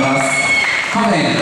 ます。